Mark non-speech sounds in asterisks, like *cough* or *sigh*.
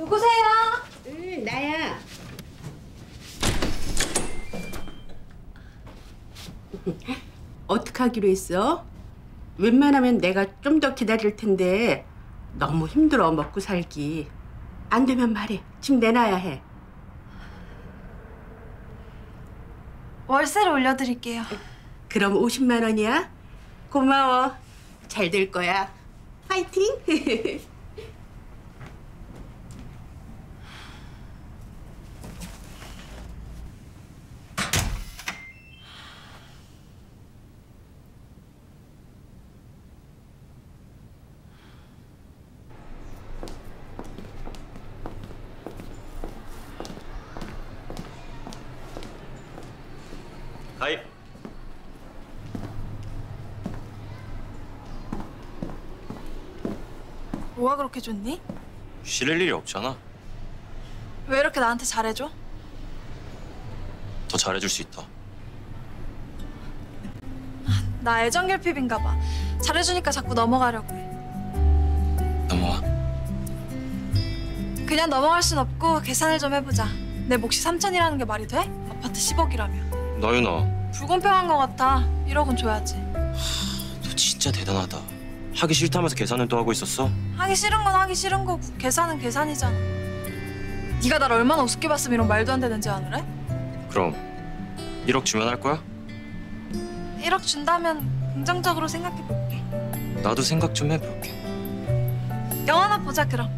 누구세요? 응, 나야. 어떡하기로 했어? 웬만하면 내가 좀 더 기다릴 텐데 너무 힘들어 먹고 살기. 안 되면 말해. 집 내놔야 해. 월세를 올려드릴게요. 그럼 50만 원이야? 고마워. 잘 될 거야. 파이팅! *laughs* 가입. 뭐가 그렇게 좋니? 싫을 일이 없잖아. 왜 이렇게 나한테 잘해줘? 더 잘해줄 수 있다. 나 애정결핍인가 봐. 잘해주니까 자꾸 넘어가려고 해. 넘어와. 그냥 넘어갈 순 없고 계산을 좀 해보자. 내 몫이 3천이라는 게 말이 돼? 아파트 10억이라며. 너윤아, 불공평한 것 같아. 1억은 줘야지. 너 진짜 대단하다. 하기 싫다면서 계산을 또 하고 있었어? 하기 싫은 건 하기 싫은 거고 계산은 계산이잖아. 네가 날 얼마나 우습게 봤으면 이런 말도 안 되는 제안을 해? 그럼 1억 주면 할 거야? 1억 준다면 긍정적으로 생각해볼게. 나도 생각 좀 해볼게. 영화나 보자 그럼.